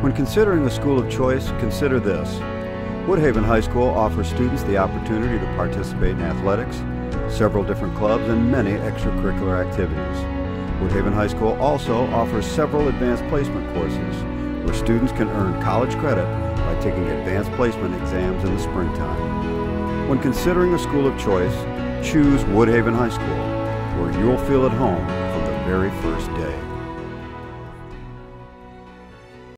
When considering a school of choice, consider this. Woodhaven High School offers students the opportunity to participate in athletics, several different clubs, and many extracurricular activities. Woodhaven High School also offers several advanced placement courses where students can earn college credit by taking advanced placement exams in the springtime. When considering a school of choice, choose Woodhaven High School, where you'll feel at home from the very first day.